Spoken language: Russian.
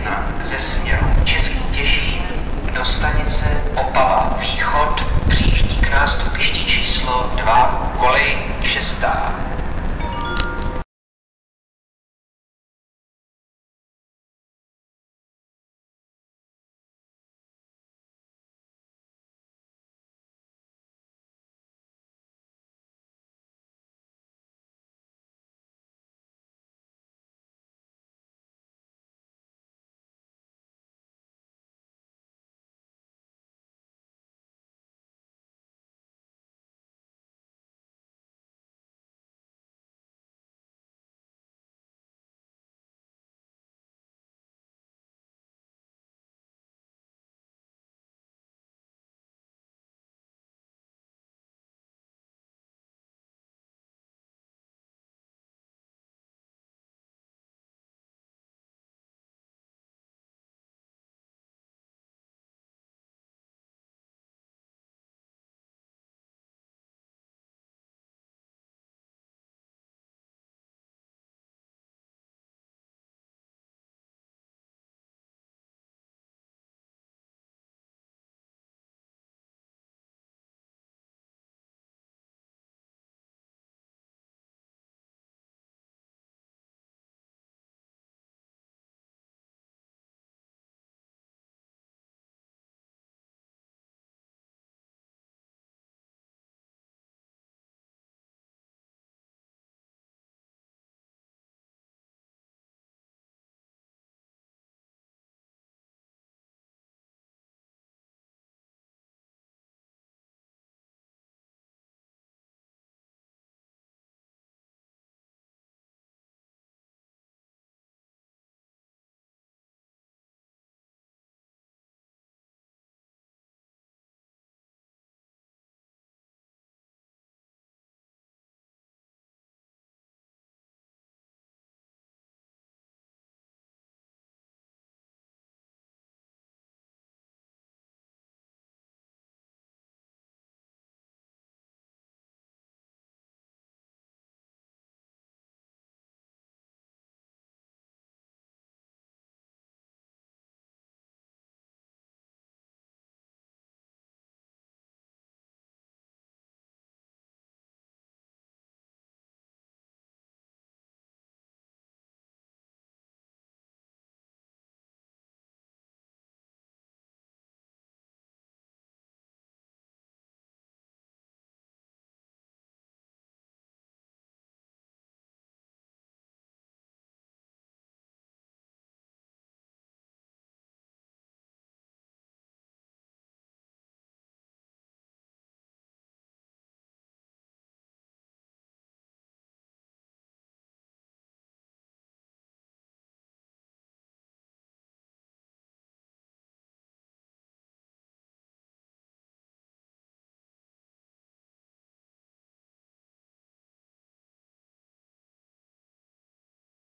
видно за снегом.